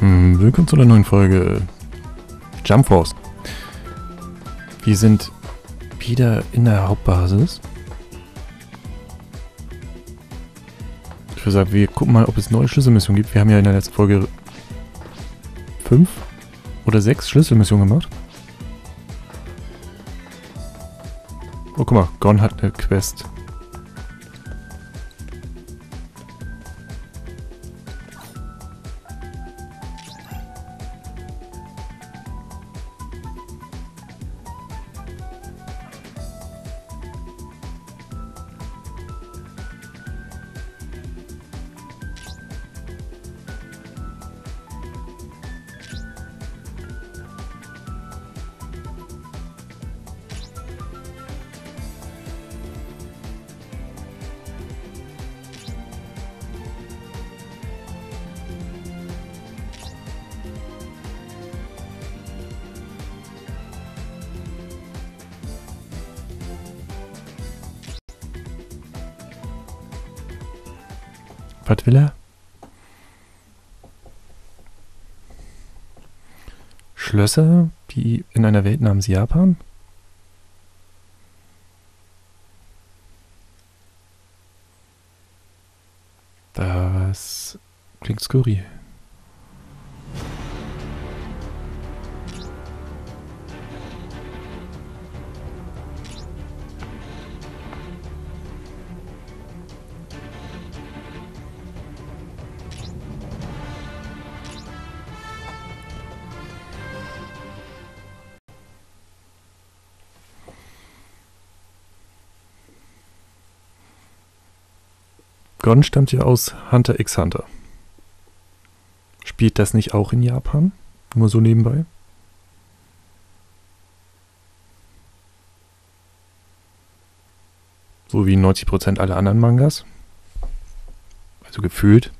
Hm, willkommen zu einer neuen Folge Jump Force. Wir sind wieder in der Hauptbasis. Ich würde sagen, wir gucken mal, ob es neue Schlüsselmissionen gibt. Wir haben ja in der letzten Folge fünf oder sechs Schlüsselmissionen gemacht. Oh, guck mal, Gon hat eine Quest. Was will er? Schlösser, die in einer Welt namens Japan? Das klingt skurril. Gon stammt ja aus Hunter x Hunter. Spielt das nicht auch in Japan? Nur so nebenbei? So wie 90% aller anderen Mangas. Also gefühlt.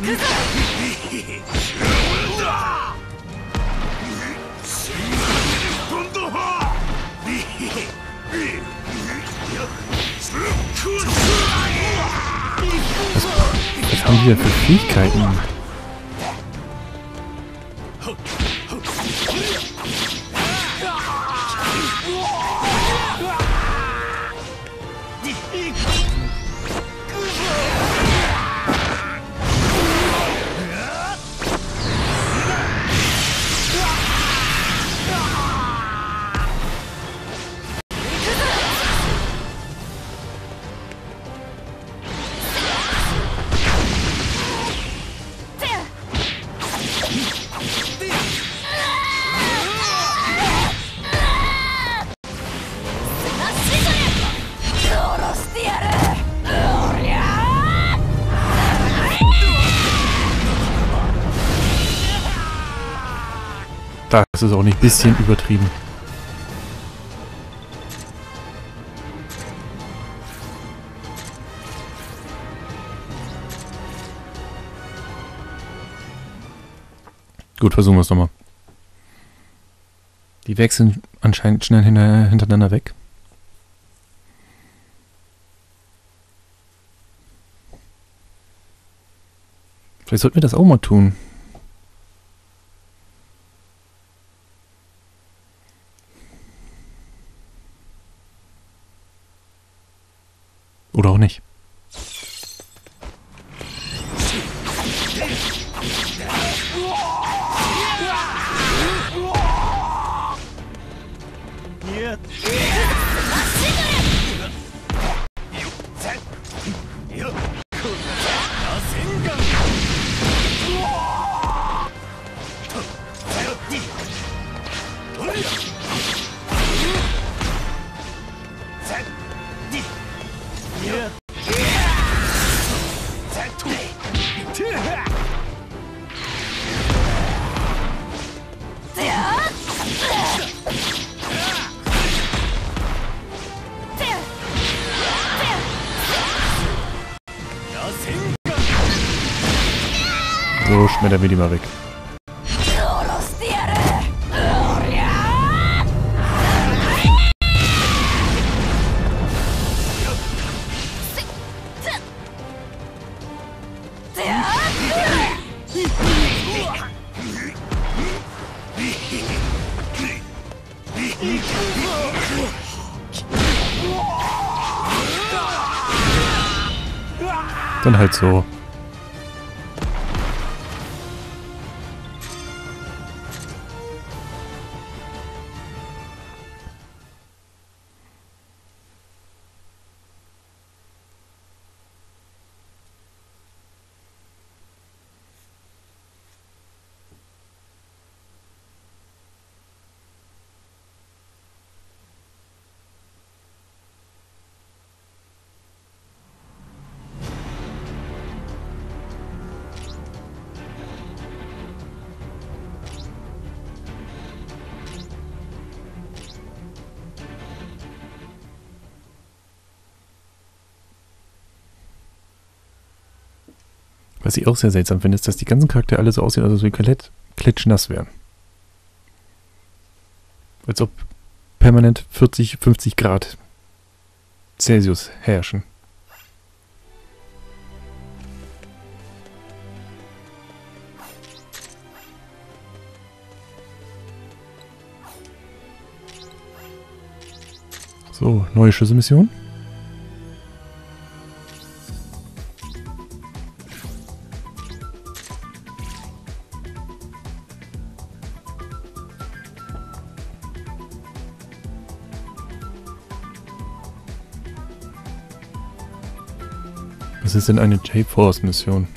Was haben die denn für Fähigkeiten? Das ist auch nicht ein bisschen übertrieben. Gut, versuchen wir es nochmal. Die wechseln anscheinend schnell hintereinander weg. Vielleicht sollten wir das auch mal tun. Oder auch nicht. So, schmettern wir die mal weg. Dann halt so. Was ich auch sehr seltsam finde, ist, dass die ganzen Charaktere alle so aussehen, als ob sie komplett klitschnass wären. Als ob permanent 40, 50 Grad Celsius herrschen. So, neue Schlüsselmission. Was ist denn eine J-Force-Mission?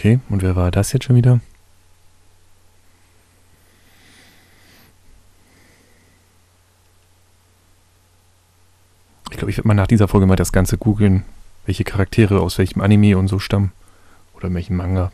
Okay, und wer war das jetzt schon wieder? Ich glaube, ich werde mal nach dieser Folge mal das Ganze googeln, welche Charaktere aus welchem Anime und so stammen. Oder welchem Manga.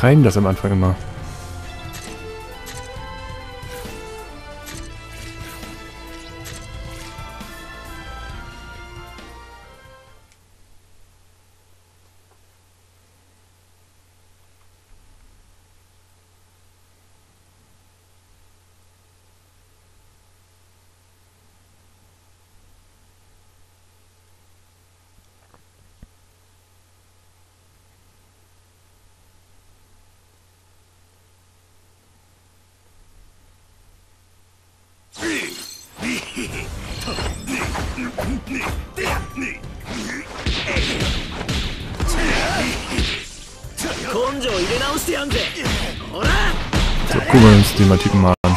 Übertreiben das am Anfang immer. Gucken wir uns den mal Typen mal an.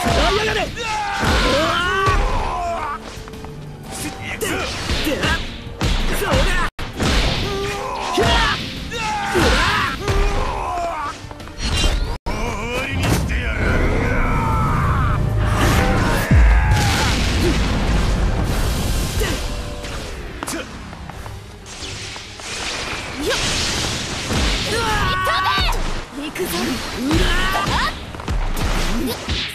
Yup! Yeah.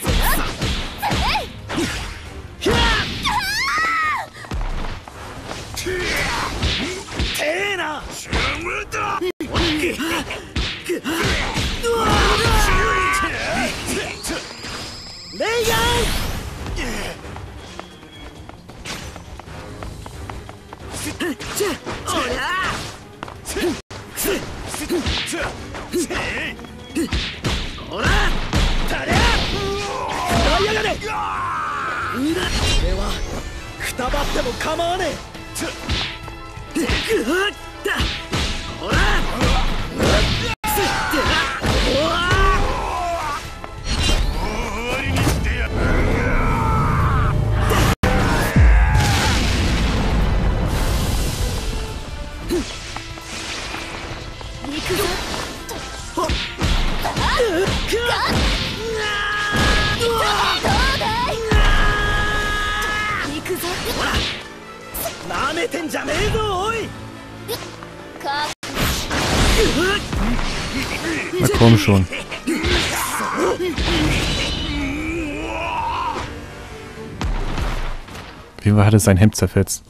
jeden Fall hat er sein Hemd zerfetzt.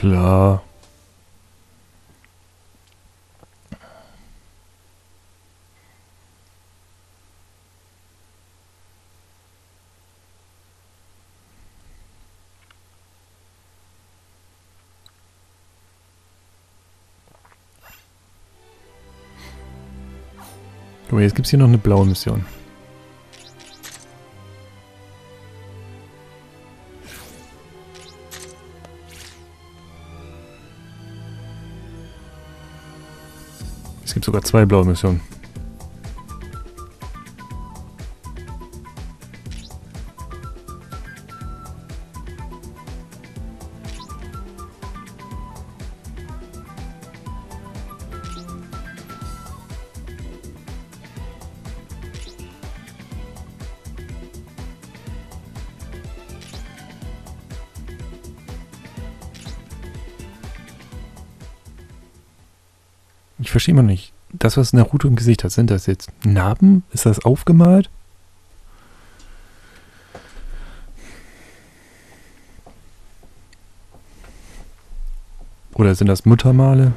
klar. Guck jetzt gibt es hier noch eine blaue Mission. gibt sogar zwei blaue Missionen. ich verstehe immer nicht. Das, was Naruto im Gesicht hat, sind das jetzt Narben? Ist das aufgemalt? Oder sind das Muttermale?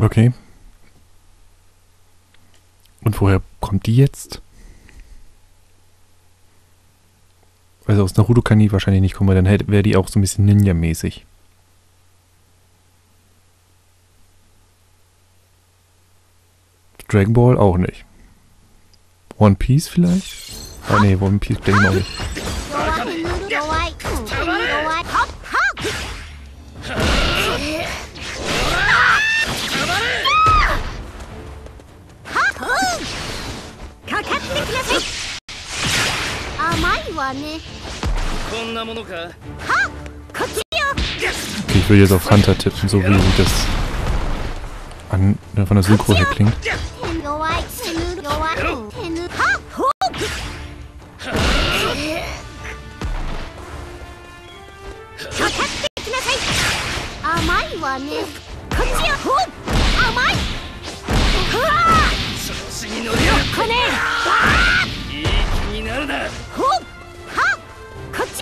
Okay. Und woher kommt die jetzt? Also aus Naruto kann die wahrscheinlich nicht kommen, weil dann wäre die auch so ein bisschen Ninja-mäßig. Dragon Ball auch nicht. One Piece vielleicht? Ah nee, One Piece denke ich auch nicht. わねこんなものかこっちよ Okay, ich will jetzt auf Hunter tippen, so wie das an, äh, von der Synchro her klingt.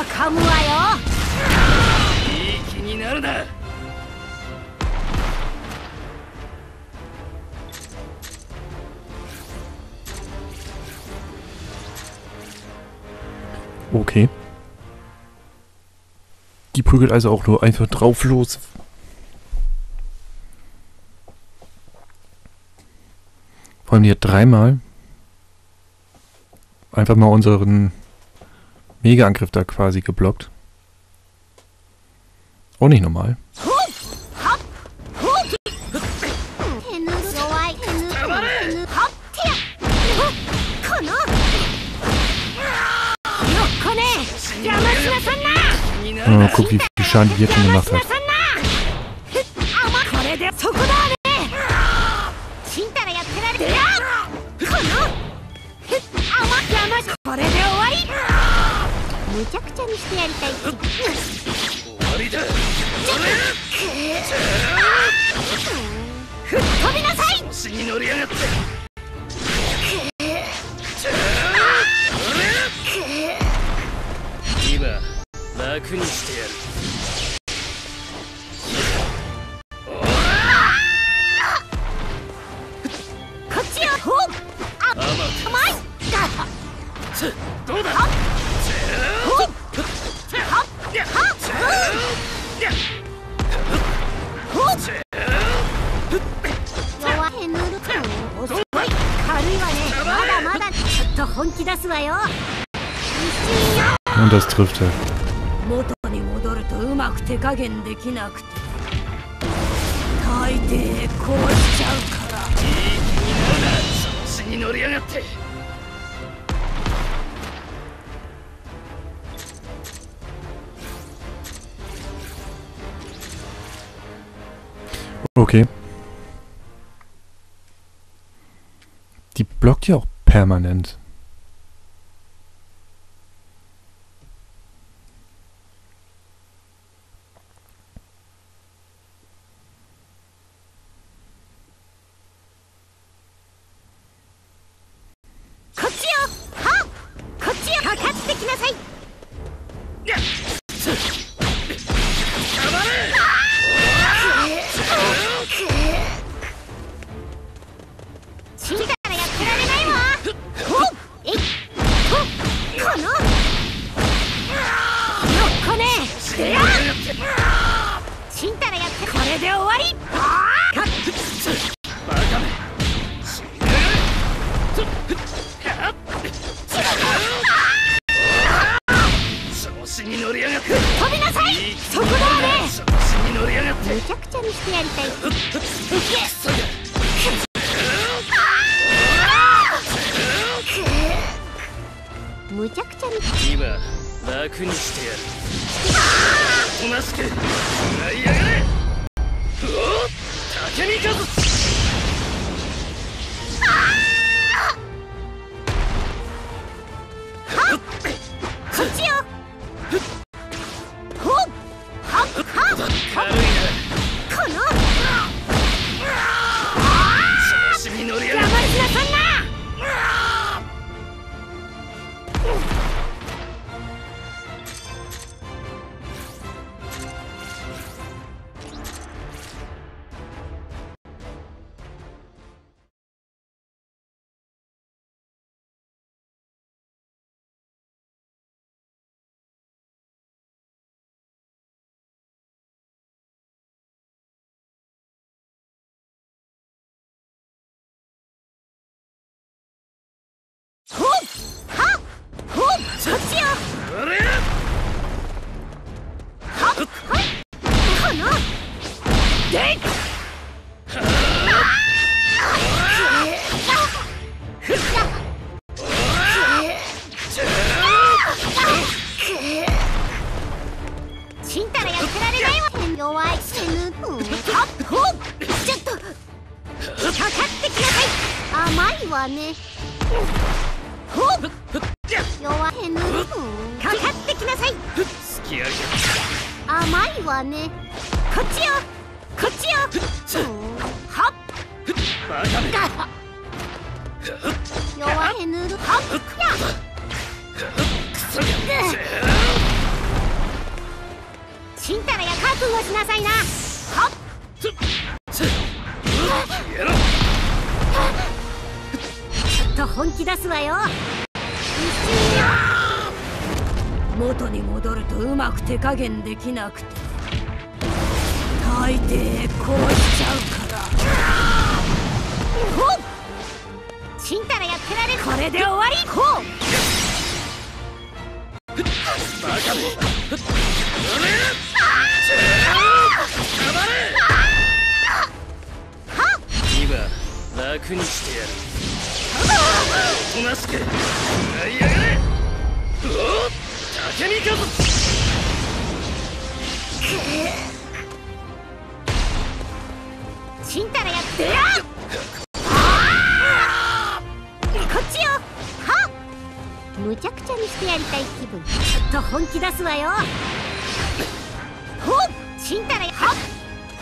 な舌噛むわよいい気になるな Okay. Die prügelt also auch nur einfach drauf los. Vor allem die hat dreimal einfach mal unseren Mega-Angriff da quasi geblockt. Auch nicht normal. Oh, guck, wie viel Schaden die jetzt schon gemacht hat. Äh, むちゃくちゃにしてやりたい。終わりだ。吹っ飛びなさい調子に乗りやがって。今楽にして trifft er. Okay. Die blockt ja auch permanent. ちんたらやって。これで終わり。甘いわね。弱いぬうん。かかってきなさい隙あり甘いわね。こっちよ。こっちよ。はっ。バカめが弱いぬるはっ。やクソがちんたらや覚悟しなさいなはっ。やろちょっと本気出すわよ。元に戻るとうまく手加減できなくて。大抵しちゃうから。ほっ！ちんたらやってられる。これで終わり。バカめ今楽にしてやるおとなしくやりやがれおっ竹見風ちんたらやってやこっちよはっ。むちゃくちゃにしてやりたい気分。ちょっと本気出すわよ。ほっ。ちんたらやはっ。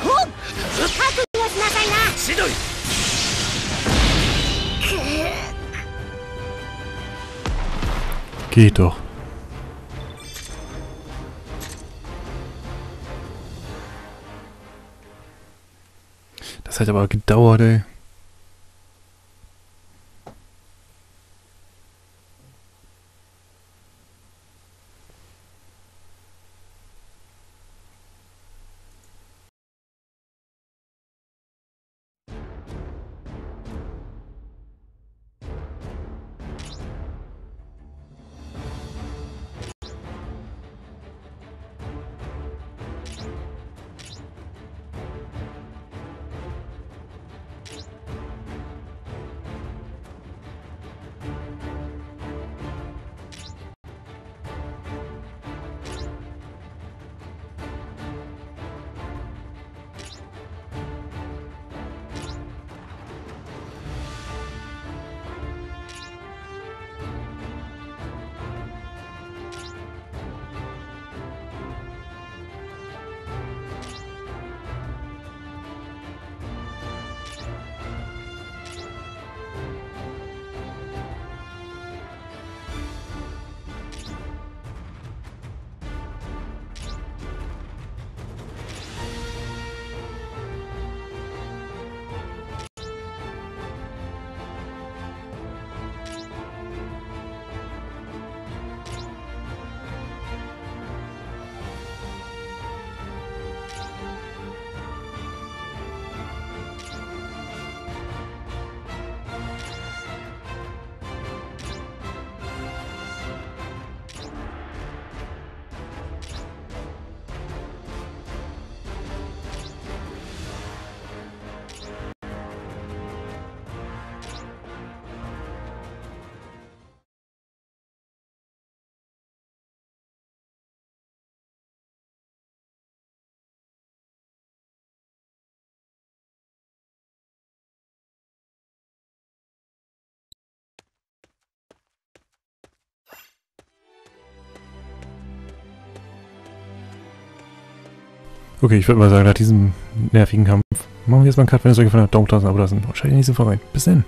ほっ。覚悟しなさいな。千鳥く Geht doch. Das hat aber gedauert, ey. Okay, ich würde mal sagen, nach diesem nervigen Kampf machen wir jetzt mal einen Cut. Wenn es euch gefallen hat, Daumen da lassen, Abo lassen. Und schaltet die nächste Folge rein. Bis dann.